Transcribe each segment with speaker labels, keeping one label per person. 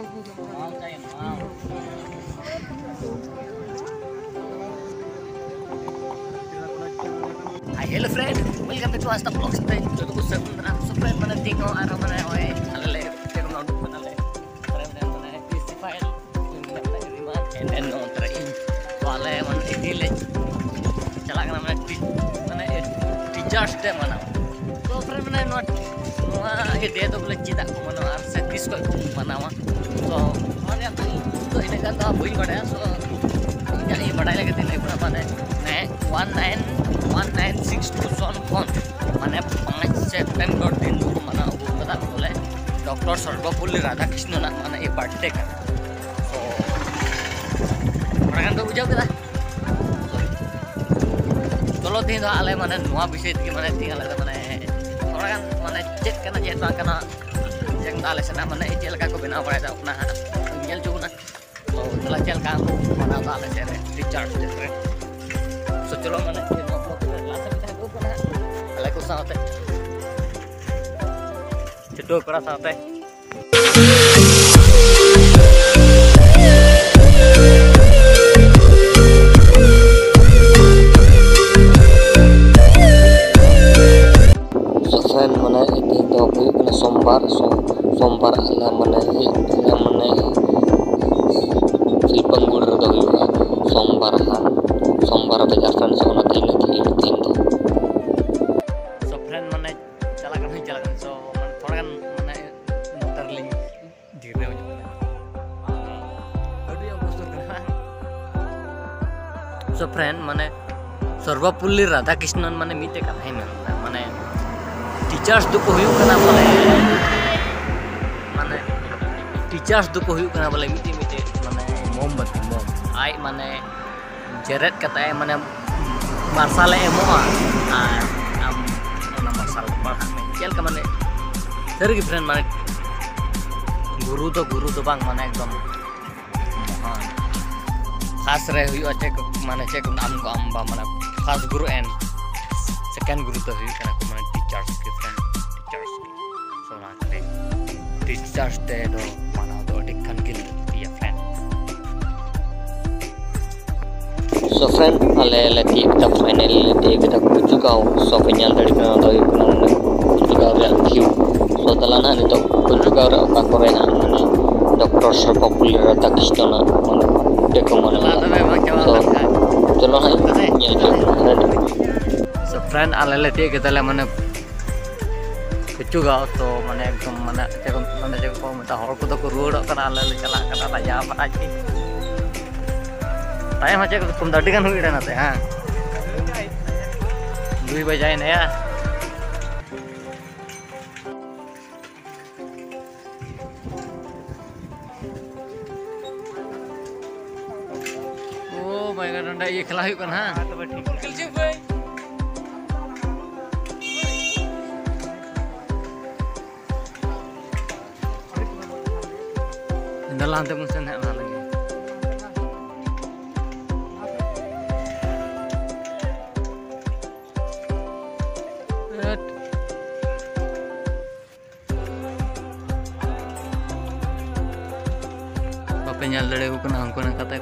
Speaker 1: Hello friend welcome to Aastha blogs पे जो तो सब सुपर बने देखो आ रहा बने होए हल्ले तेरे नोट बना ले पर बने बने किसी file remark and and note रही वाले मन इतने चला करना मैंने मैंने टीचर्स डे तो फ्रेंड मैंने note gede to blechi ta mano ar se disko ko manawa so mane ta to ine kan ta boi kada so ja ye bada lage dile pura pane ne 191962 mane 5 september din ko mana ho kada bole doctor sarvapulli radha krishna na mane e birthday ka so mane to bujau kada চলো তিন আলে মানে নোয়া বিষয় থেকে মানে তিন আলে মানে orang mana jet kena jet tak kena yang tali lesena mana ijel kaku bina apa itu na ijel cuma mau telah jel kau mana tak lesena recharge lesena so celo mana ijel mau mau tuh langsung kita gue pernah kalau
Speaker 2: kau sate cedok pernah sate huyu kana sombar so sombar ala mana ala mana silpanggur do huyu sombar han sombar bajar friend so ona tin ki ini tin do
Speaker 1: so friend mana चला kan चला kan so mana थोड़ा kan mana motor link dire aja mana aduh ya bos kan so friend mana Sarvepalli राधाकृष्णन माने मिते कथा Dijudge dukuh yuk kenapa lagi? Mana? Dijudge dukuh yuk kenapa lagi? Miti miti. Mana? Mombat mom. Aik mana? Jared kata ai mana? Marsale emoa. Ah, am mana marsale mana? Ke mana? Dari friend mana? Guru tuh guru tuh bang mana ekdom. Ah. Khas reh yuk cek mana cek am ko amba mana. Khas guru en. Sekian guru tuh yuk karena aku mana di charge teachers day do mana do dikkan gil dia friend
Speaker 2: so friend ale lati kita final lati kita kuju kau so final dari kana do huyu kana mana kuju kau re view so talana ni to kuju kau re ka kore han mana doctor sarvapulli radhakrishna na mana देखो mana
Speaker 1: Lata memang
Speaker 2: so
Speaker 1: jawab kan
Speaker 2: चलो हाँ ये जो friend
Speaker 1: so friend ala leti kita le mane kucu Oh my god, anda iya kelah kan ᱦᱟᱞᱟᱝ ᱛᱮᱵᱚᱱ ᱥᱮᱱ ᱦᱮᱡ ᱚᱱᱟ ᱞᱟᱹᱜᱤᱫ ᱵᱟᱯᱮ ᱧᱮᱞ ᱫᱟᱲᱮᱭᱟᱠᱚ ᱠᱟᱱᱟ ᱩᱱᱠᱩ ᱱᱚᱝᱠᱟᱛᱮ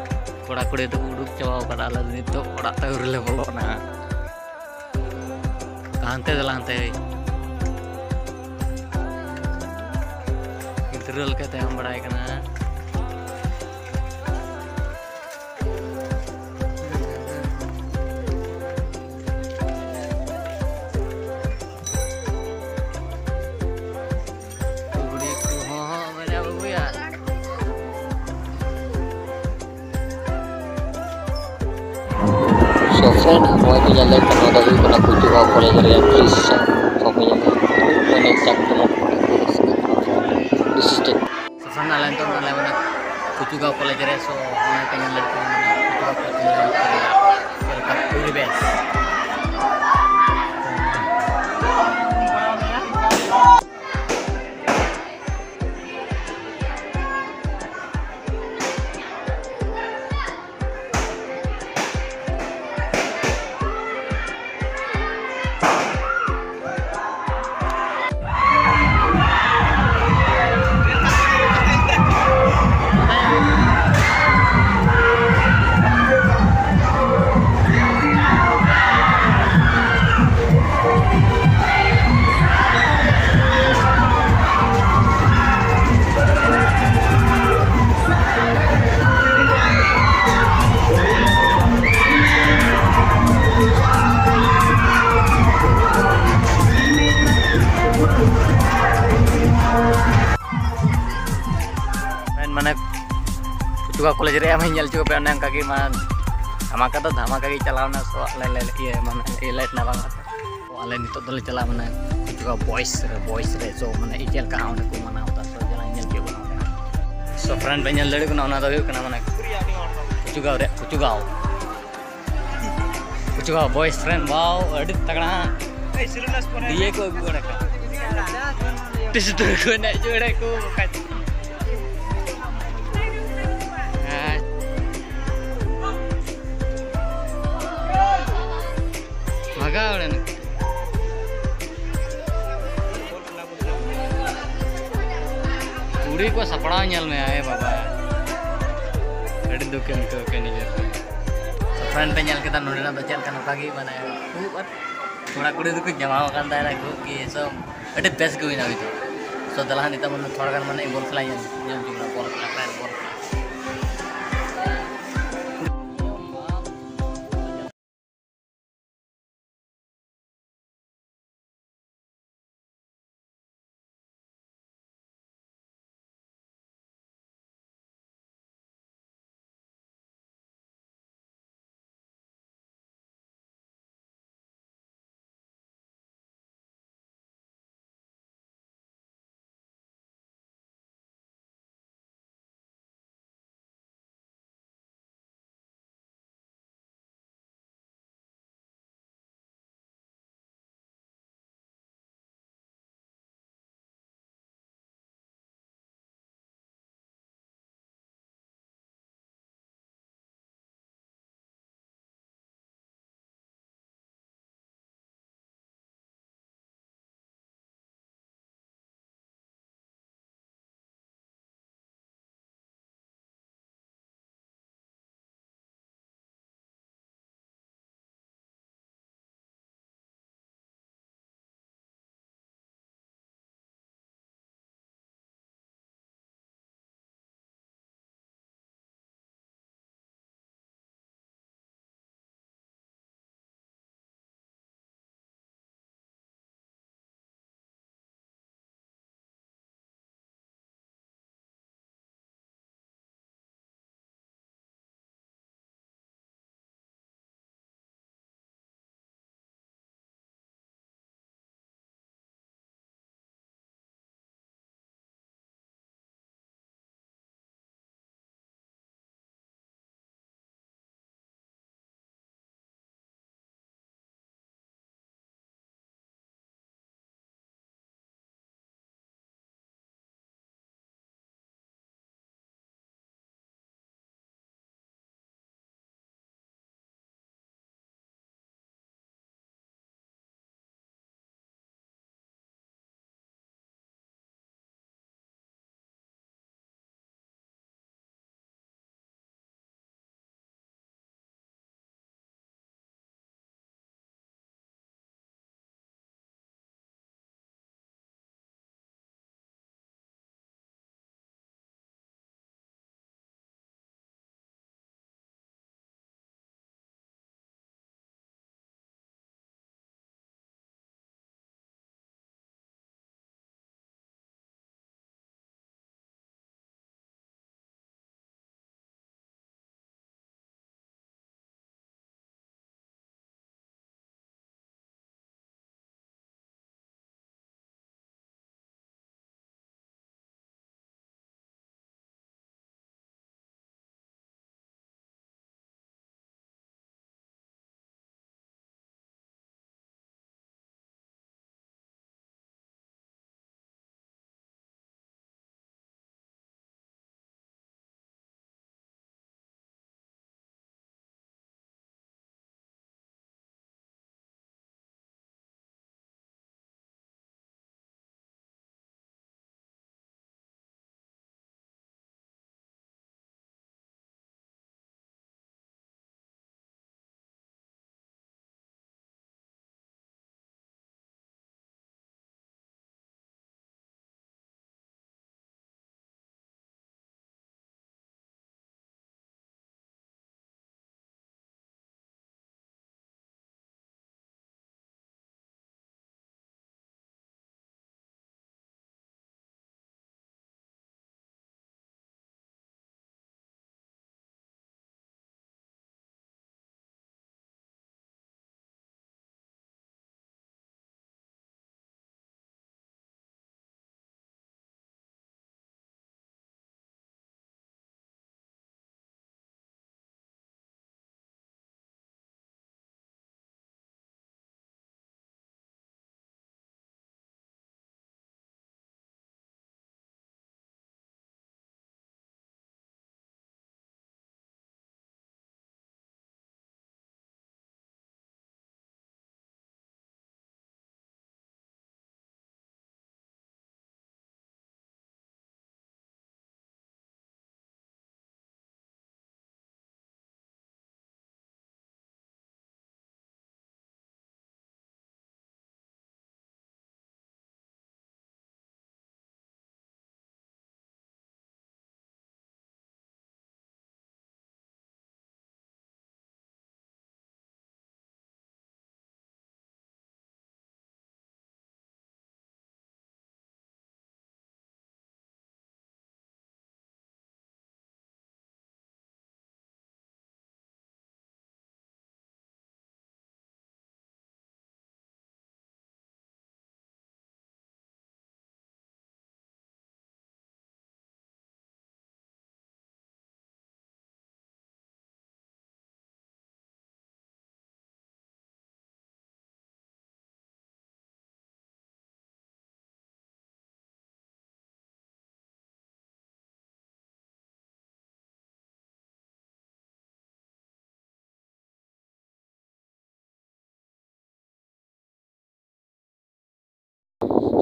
Speaker 1: ᱠᱚᱲᱟ ᱠᱩᱲᱤ ᱛᱮᱠᱚ ᱩᱰᱩᱠ ᱪᱟᱵᱟᱣ ᱠᱟᱱᱟ ᱟᱞᱮ ᱫᱚ ᱱᱤᱛᱚᱜ ᱚᱲᱟᱜ ᱛᱮ ᱟᱹᱣᱨᱤᱞᱮ ᱵᱚᱞᱚᱱᱟ ᱦᱟᱱᱛᱮ ᱫᱟᱞᱟᱝ ᱛᱮ ᱜᱤᱫᱽᱨᱟᱹ ᱞᱮᱠᱟ ᱛᱟᱭᱚᱢ ᱵᱟᱲᱟᱭ ᱠᱟᱱᱟ friend aku
Speaker 2: ini yang lain kena dah ikut aku juga aku lagi dari Indonesia aku punya aku punya cak tu mau this is it
Speaker 1: sesana lain tu mana mana aku juga aku lagi dari so mana pengen lagi mana aku juga aku lagi dari Indonesia aku lagi best boleh jadi emang nyel juga pengen yang kaki man sama kata sama kaki celana nah soal lele iya mana lele nah banget. Soal itu tuh tuh celah mana juga boys eh, boys eh, rezo mana ijal kau nih kuman aku tak soal jalan nyel juga mana so friend pengen nyel dari kuna mana tuh kuna mana juga udah juga. Juga boys friend wow ada tengah dia kok gue nih Di situ gue naik juga deh, Magaw na पूरी को सपड़ा nyal में आए बाबा अड़ी दुख के के निजे फ्रेंड पे nyal kita nundina do chel kana kagi mana थोड़ा कुड़ी दुख जमा kan तारा को कि so अड़ी बेस्ट को ina itu so dalah nita mana थोड़ा kan mana bol खेला nyal juga bol खेला bol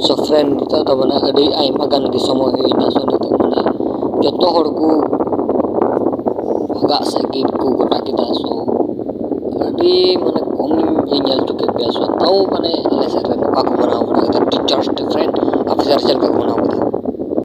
Speaker 2: ᱥᱚ ᱯᱷᱨᱮᱱᱰ ᱱᱤᱛᱚᱜ ᱫᱚ ᱢᱟᱱᱮ ᱟᱹᱰᱤ ᱟᱭᱢᱟ ᱜᱟᱱ ᱜᱮ ᱥᱚᱢᱚᱭ ᱦᱩᱭᱱᱟ ᱥᱚ ᱱᱤᱛᱚᱜ ᱢᱟᱱᱮ ᱡᱚᱛᱚ ᱦᱚᱲ ᱠᱚ ᱵᱷᱟᱜᱟᱜ ᱥᱮᱫ ᱜᱮ ᱠᱚ ᱜᱚᱴᱟ ᱠᱮᱫᱟ ᱥᱚ ᱟᱹᱰᱤ ᱢᱟᱱᱮ ᱠᱚᱢ ᱤᱧ ᱧᱮᱞ ᱦᱚᱪᱚ ᱠᱮᱫ ᱯᱮᱭᱟ ᱥᱚ ᱛᱟᱣ ᱢᱟᱱᱮ ᱟᱞᱮ ᱥᱮᱫ ᱨᱮ ᱱᱚᱝᱠᱟ ᱠᱚ ᱢᱟᱱᱟᱣ ᱵᱟᱲᱟ ᱠᱮᱫᱟ ᱴᱤᱪᱟᱨᱥ ᱰᱮ ᱯᱷᱨᱮᱱᱰ ᱟᱯᱮ ᱥᱮᱫ ᱨᱮ ᱪᱮᱫ ᱞᱮᱠᱟ ᱠᱚ ᱢᱟᱱᱟᱣ ᱠᱮᱫᱟ